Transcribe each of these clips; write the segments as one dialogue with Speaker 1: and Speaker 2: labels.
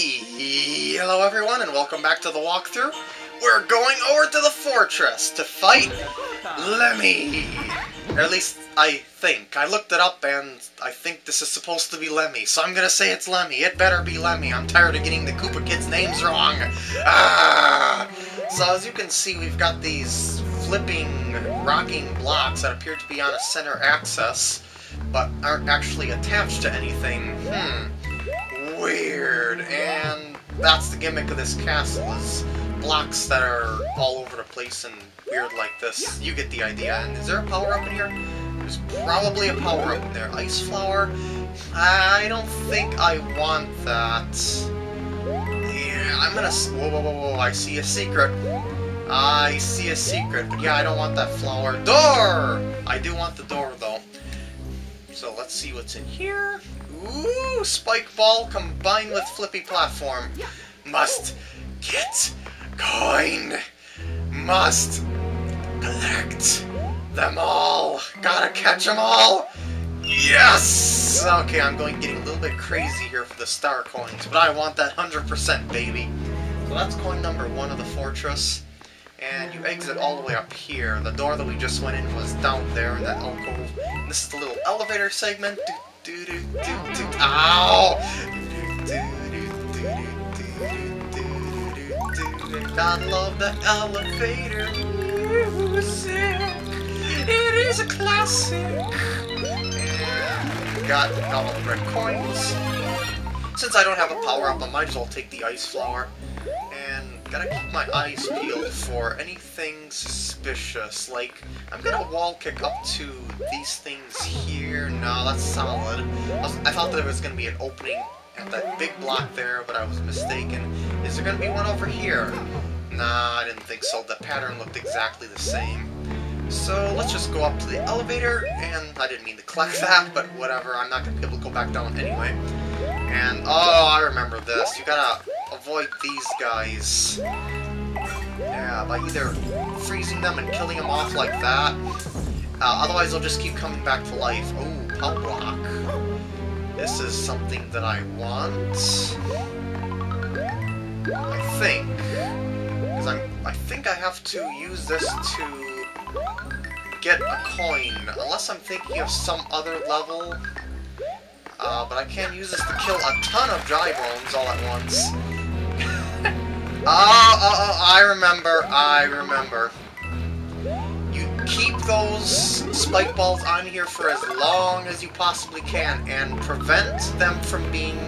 Speaker 1: Hello everyone and welcome back to the walkthrough. We're going over to the fortress to fight Lemmy. Or at least I think. I looked it up and I think this is supposed to be Lemmy, so I'm gonna say it's Lemmy. It better be Lemmy. I'm tired of getting the Koopa Kids names wrong. Ah! So as you can see, we've got these flipping, rocking blocks that appear to be on a center axis, but aren't actually attached to anything. Hmm weird, and that's the gimmick of this castle, is blocks that are all over the place and weird like this. You get the idea. And is there a power-up in here? There's probably a power-up in there. Ice Flower? I don't think I want that. Yeah, I'm gonna... Whoa, whoa, whoa, whoa, I see a secret. I see a secret, but yeah, I don't want that flower. Door! I do want the door. So let's see what's in here. Ooh, Spike Ball combined with Flippy Platform. Must get coin. Must collect them all. Gotta catch them all. Yes! Okay, I'm going getting a little bit crazy here for the star coins, but I want that 100%, baby. So that's coin number one of the fortress. And you exit all the way up here. The door that we just went in was down there in that alcove. And this is the little elevator segment. Do, do, do, do, Ow! I love the elevator music. It is a classic. And got all the red coins. Since I don't have a power up, I might as well take the ice flower. Gotta keep my eyes peeled for anything suspicious. Like, I'm gonna wall kick up to these things here. No, that's solid. I, was, I thought there was gonna be an opening at that big block there, but I was mistaken. Is there gonna be one over here? Nah, I didn't think so. The pattern looked exactly the same. So let's just go up to the elevator, and I didn't mean to collect that, but whatever, I'm not gonna be able to go back down anyway. And, oh, I remember this. You gotta avoid these guys. Yeah, by either freezing them and killing them off like that. Uh, otherwise, they'll just keep coming back to life. Oh, Pelt Block. This is something that I want. I think. Because I'm, I think I have to use this to get a coin. Unless I'm thinking of some other level. Uh, but I can't use this to kill a ton of dry bones all at once. Oh, oh, oh, I remember, I remember. You keep those spike balls on here for as long as you possibly can and prevent them from being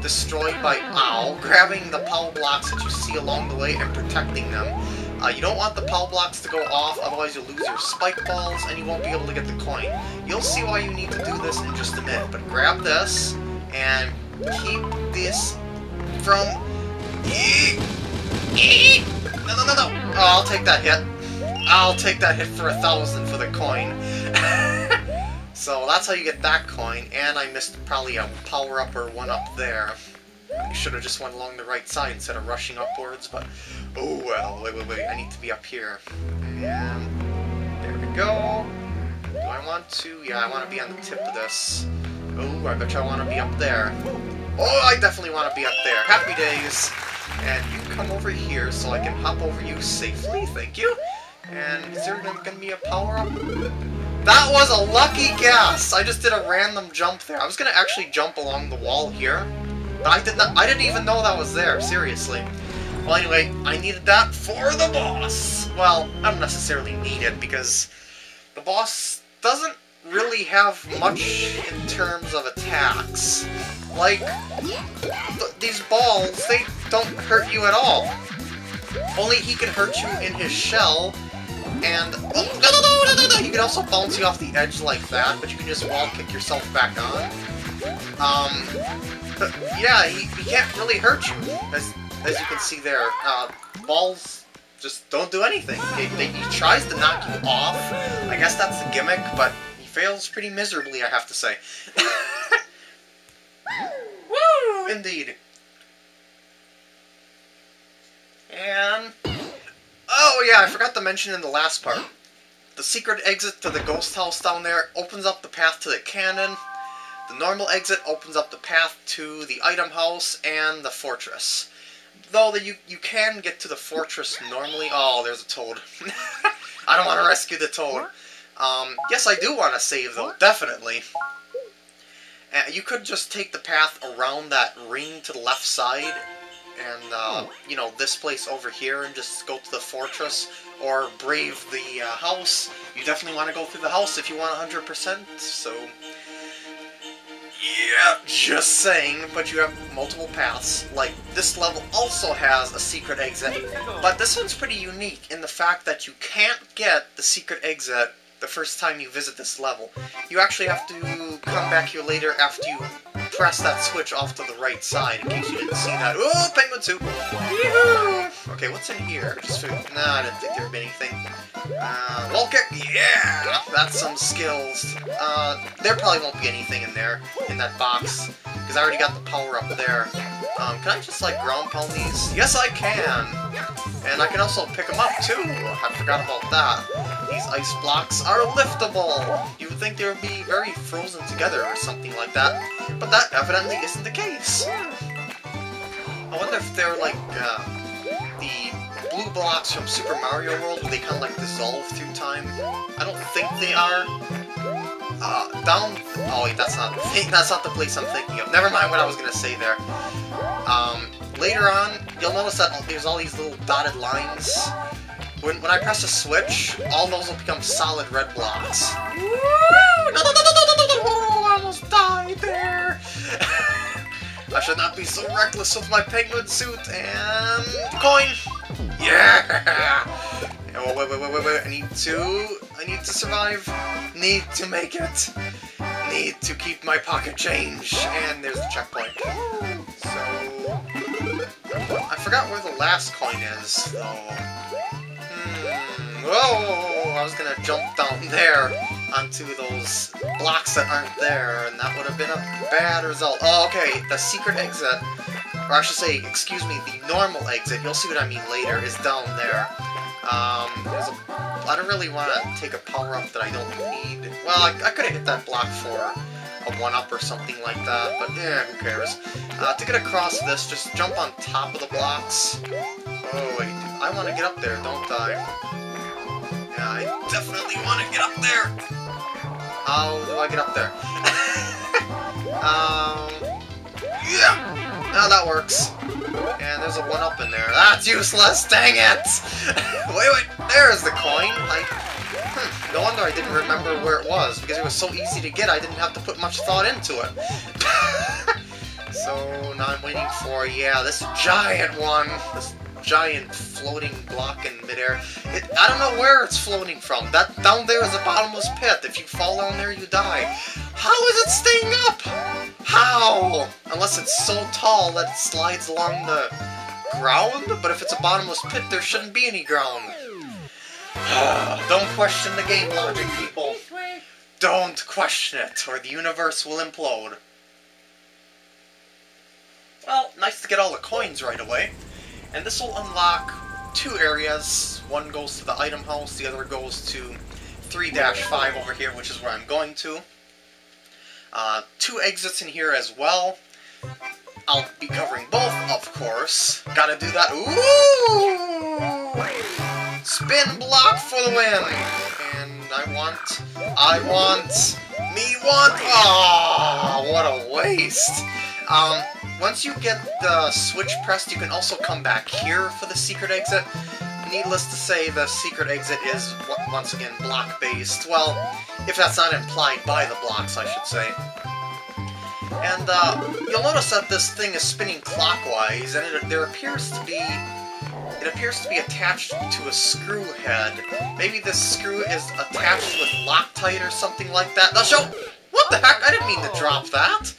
Speaker 1: destroyed by, ow, grabbing the power blocks that you see along the way and protecting them. Uh, you don't want the power blocks to go off, otherwise you'll lose your spike balls and you won't be able to get the coin. You'll see why you need to do this in just a minute, but grab this and keep this from... Oh, I'll take that hit. I'll take that hit for a thousand for the coin. so that's how you get that coin, and I missed probably a power-up or one up there. I should have just went along the right side instead of rushing upwards, but... Oh, well, wait, wait, wait, I need to be up here. And... There we go. Do I want to? Yeah, I want to be on the tip of this. Oh, I bet you I want to be up there. Oh, I definitely want to be up there. Happy days! And you come over here so I can hop over you safely, thank you. And is there to be a power-up? That was a lucky guess! I just did a random jump there. I was to actually jump along the wall here, but I did not. I didn't even know that was there, seriously. Well, anyway, I needed that for the boss! Well, I don't necessarily need it, because the boss doesn't really have much in terms of attacks. Like, th these balls, they don't hurt you at all. Only he can hurt you in his shell, and... Oh, no! He can also bounce you off the edge like that, but you can just wall kick yourself back on. Um, yeah, he, he can't really hurt you, as, as you can see there. Uh, balls just don't do anything. He, he tries to knock you off. I guess that's the gimmick, but he fails pretty miserably, I have to say. Woo! Indeed. And... Oh yeah, I forgot to mention in the last part. The secret exit to the ghost house down there opens up the path to the cannon. The normal exit opens up the path to the item house and the fortress. Though that you you can get to the fortress normally. Oh, there's a toad. I don't want to rescue the toad. Um, yes, I do want to save though, definitely. Uh, you could just take the path around that ring to the left side, and uh, you know this place over here, and just go to the fortress or brave the uh, house. You definitely want to go through the house if you want 100%. So yeah, just saying, but you have multiple paths. Like, this level also has a secret exit, but this one's pretty unique in the fact that you can't get the secret exit the first time you visit this level. You actually have to come back here later after you press that switch off to the right side, in case you didn't see that. Oh, penguin suit! Okay, what's in here? Just nah, I didn't think there would be anything. Uh, wall kick? Yeah! That's some skills. Uh, there probably won't be anything in there, in that box, because I already got the power up there. Um, can I just, like, ground pound these? Yes, I can! And I can also pick them up, too! I forgot about that. These ice blocks are liftable! You think they would be very frozen together or something like that, but that evidently isn't the case. I wonder if they're, like, uh, the blue blocks from Super Mario World, where they kind of, like, dissolve through time. I don't think they are. Uh, down... Oh, wait, that's not, that's not the place I'm thinking of. Never mind what I was going to say there. Um, later on, you'll notice that there's all these little dotted lines. When, when I press a switch, all those will become solid red blocks. Woo! No, no, no, I almost died there! I should not be so reckless with my penguin suit, and... Coin! Yeah! Oh, wait, wait, wait, wait, wait, I need to... I need to survive. Need to make it. Need to keep my pocket change. And there's the checkpoint. So... I forgot where the last coin is, though. Whoa! I was gonna jump down there onto those blocks that aren't there, and that would have been a bad result. Oh, okay, the secret exit, or I should say, excuse me, the normal exit, you'll see what I mean later, is down there. Um, there's a, I don't really want to take a power-up that I don't need. Well, I, I could have hit that block for a 1-up or something like that, but yeah, who cares. Uh, to get across this, just jump on top of the blocks. Oh, wait, I want to get up there, don't I? I definitely want to get up there! How do I get up there? um, yeah! Now that works. And there's a 1-up in there. That's useless! Dang it! wait, wait, there's the coin! I, hmm, no wonder I didn't remember where it was, because it was so easy to get I didn't have to put much thought into it. so, now I'm waiting for, yeah, this giant one. This giant floating block in midair. It, I don't know where it's floating from. That down there is a bottomless pit. If you fall down there, you die. How is it staying up? How? Unless it's so tall that it slides along the ground? But if it's a bottomless pit, there shouldn't be any ground. don't question the game logic, people. Don't question it, or the universe will implode. Well, nice to get all the coins right away. And this will unlock two areas. One goes to the item house, the other goes to 3-5 over here, which is where I'm going to. Uh, two exits in here as well. I'll be covering both, of course. Gotta do that. Ooh! Spin block for the win! And I want... I want... Me want... Oh, what a waste! Um, once you get the switch pressed, you can also come back here for the secret exit. Needless to say, the secret exit is, once again, block-based. Well, if that's not implied by the blocks, I should say. And uh, you'll notice that this thing is spinning clockwise, and it, there appears to be it appears to be attached to a screw head. Maybe this screw is attached with Loctite or something like that. Now show! What the heck? I didn't mean to drop that!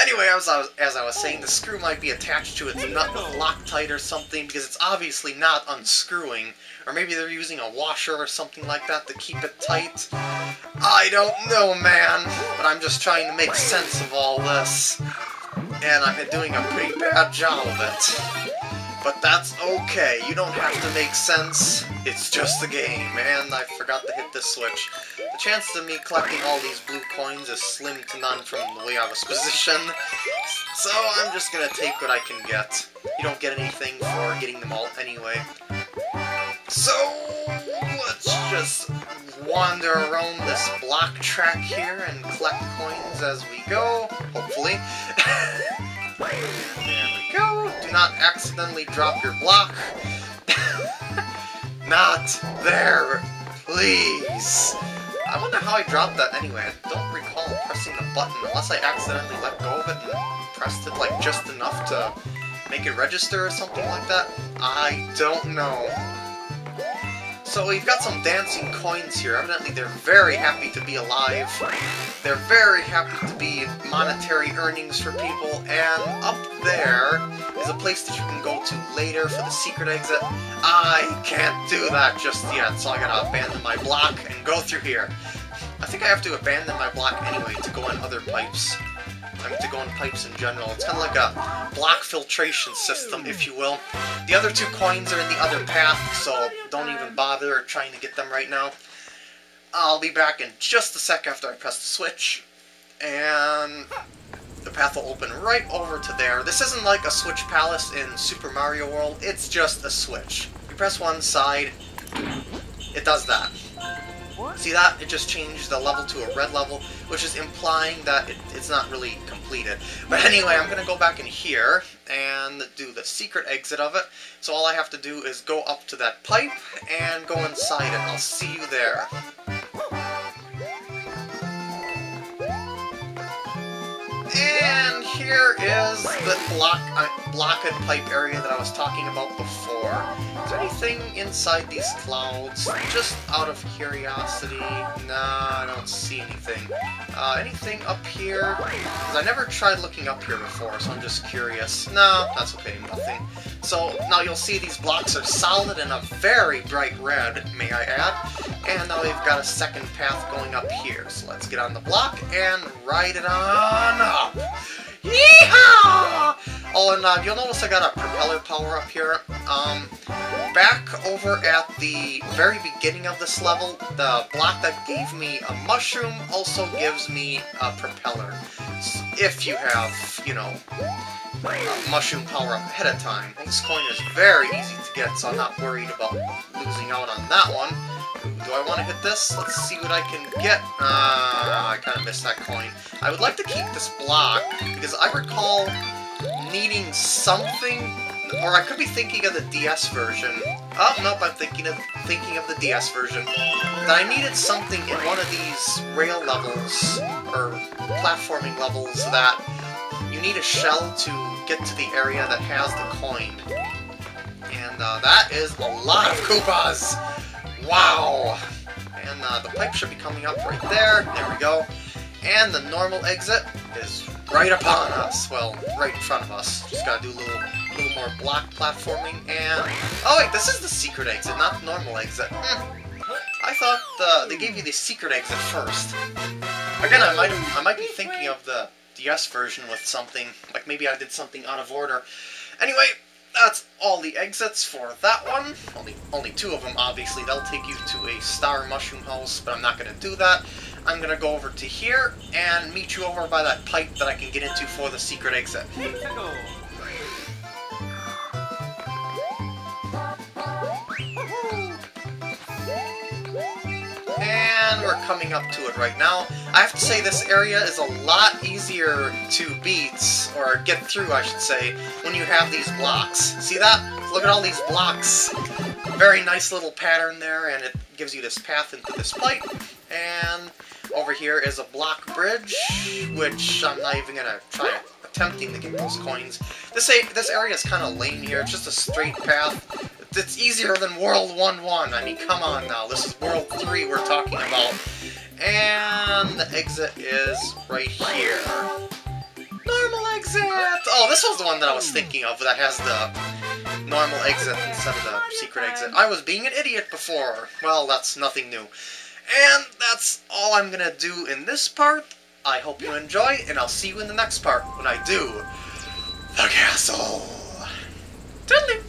Speaker 1: Anyway, as I, was, as I was saying, the screw might be attached to its nut with Loctite or something, because it's obviously not unscrewing. Or maybe they're using a washer or something like that to keep it tight. I don't know, man, but I'm just trying to make sense of all this. And I've been doing a pretty bad job of it. But that's okay, you don't have to make sense. It's just a game, and I forgot to hit this switch. The chance of me collecting all these blue coins is slim to none from the way I was positioned, so I'm just gonna take what I can get. You don't get anything for getting them all anyway. So, let's just wander around this block track here and collect coins as we go, hopefully. there we go. Do not accidentally drop your block. not there, please. I wonder how I dropped that anyway. I don't recall pressing the button unless I accidentally let go of it and pressed it like just enough to make it register or something like that. I don't know. So we've got some dancing coins here. Evidently they're very happy to be alive. They're very happy to be monetary earnings for people. And up there is a place that you can go to later for the secret exit. I can't do that just yet, so I gotta abandon my block and go through here. I think I have to abandon my block anyway to go in other pipes. Mean, to go in pipes in general. It's kind of like a block filtration system, if you will. The other two coins are in the other path, so don't even bother trying to get them right now. I'll be back in just a sec after I press the switch, and the path will open right over to there. This isn't like a Switch Palace in Super Mario World, it's just a switch. You press one side, it does that. See that? It just changed the level to a red level, which is implying that it, it's not really completed. But anyway, I'm going to go back in here and do the secret exit of it. So all I have to do is go up to that pipe and go inside it. I'll see you there. And here is the block, uh, block and pipe area that I was talking about before. Is there anything inside these clouds? Just out of curiosity? Nah, I don't see anything. Uh, anything up here? Because I never tried looking up here before, so I'm just curious. Nah, that's okay, nothing. So now you'll see these blocks are solid and a very bright red, may I add. And now we've got a second path going up here. So let's get on the block and ride it on up. Yeehaw! Oh, and uh, you'll notice I got a propeller power up here. Um, back over at the very beginning of this level, the block that gave me a mushroom also gives me a propeller. If you have, you know, mushroom power up ahead of time. This coin is very easy to get, so I'm not worried about losing out on that one. Do I want to hit this? Let's see what I can get. Uh, I kind of missed that coin. I would like to keep this block, because I recall needing something, or I could be thinking of the DS version. Oh, nope, I'm thinking of thinking of the DS version. That I needed something in one of these rail levels, or platforming levels, that you need a shell to get to the area that has the coin. And uh, that is a lot of Koopas! Wow! And uh, the pipe should be coming up right there. There we go. And the normal exit is right upon us. Well, right in front of us. Just gotta do a little, little more block platforming. And oh wait, this is the secret exit, not the normal exit. Hmm. I thought the, they gave you the secret exit first. Again, I might I might be thinking of the DS version with something like maybe I did something out of order. Anyway, that's all the exits for that one. Only only two of them, obviously. They'll take you to a star mushroom house, but I'm not going to do that. I'm going to go over to here and meet you over by that pipe that I can get into for the secret exit. We're coming up to it right now. I have to say this area is a lot easier to beat, or get through I should say, when you have these blocks. See that? Look at all these blocks. Very nice little pattern there, and it gives you this path into this pipe. And over here is a block bridge, which I'm not even to try attempting to get those coins. This, this area is kind of lame here, it's just a straight path it's easier than World 1-1. I mean, come on now. This is World 3 we're talking about. And the exit is right here. Normal exit! Oh, this was the one that I was thinking of that has the normal exit instead of the secret exit. I was being an idiot before. Well, that's nothing new. And that's all I'm gonna do in this part. I hope you enjoy, and I'll see you in the next part when I do the castle. Toodaloo!